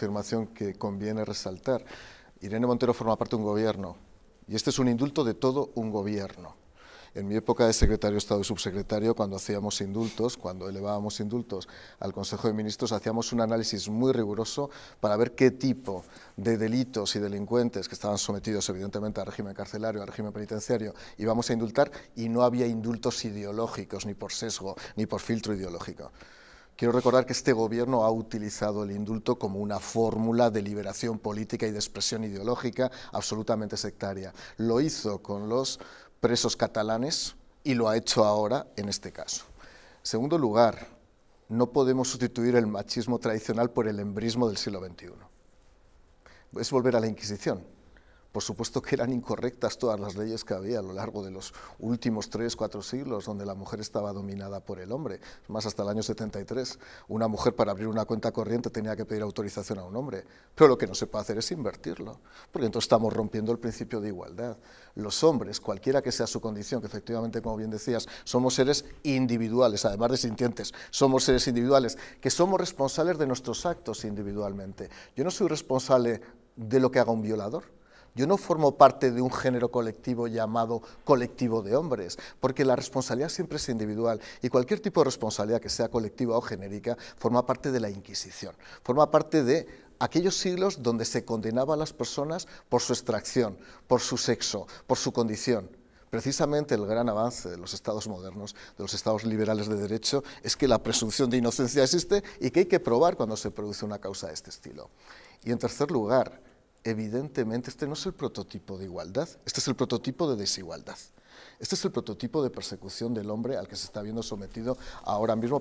afirmación que conviene resaltar. Irene Montero forma parte de un gobierno y este es un indulto de todo un gobierno. En mi época de secretario de Estado y subsecretario, cuando hacíamos indultos, cuando elevábamos indultos al Consejo de Ministros, hacíamos un análisis muy riguroso para ver qué tipo de delitos y delincuentes que estaban sometidos evidentemente al régimen carcelario, al régimen penitenciario, íbamos a indultar y no había indultos ideológicos, ni por sesgo, ni por filtro ideológico. Quiero recordar que este gobierno ha utilizado el indulto como una fórmula de liberación política y de expresión ideológica absolutamente sectaria. Lo hizo con los presos catalanes y lo ha hecho ahora en este caso. En segundo lugar, no podemos sustituir el machismo tradicional por el embrismo del siglo XXI. Es volver a la Inquisición. Por supuesto que eran incorrectas todas las leyes que había a lo largo de los últimos tres, cuatro siglos, donde la mujer estaba dominada por el hombre. Más hasta el año 73, una mujer para abrir una cuenta corriente tenía que pedir autorización a un hombre. Pero lo que no se puede hacer es invertirlo, porque entonces estamos rompiendo el principio de igualdad. Los hombres, cualquiera que sea su condición, que efectivamente, como bien decías, somos seres individuales, además de sintientes, somos seres individuales, que somos responsables de nuestros actos individualmente. Yo no soy responsable de lo que haga un violador, yo no formo parte de un género colectivo llamado colectivo de hombres, porque la responsabilidad siempre es individual y cualquier tipo de responsabilidad que sea colectiva o genérica forma parte de la Inquisición, forma parte de aquellos siglos donde se condenaba a las personas por su extracción, por su sexo, por su condición. Precisamente el gran avance de los estados modernos, de los estados liberales de derecho, es que la presunción de inocencia existe y que hay que probar cuando se produce una causa de este estilo. Y en tercer lugar, evidentemente este no es el prototipo de igualdad, este es el prototipo de desigualdad. Este es el prototipo de persecución del hombre al que se está viendo sometido ahora mismo.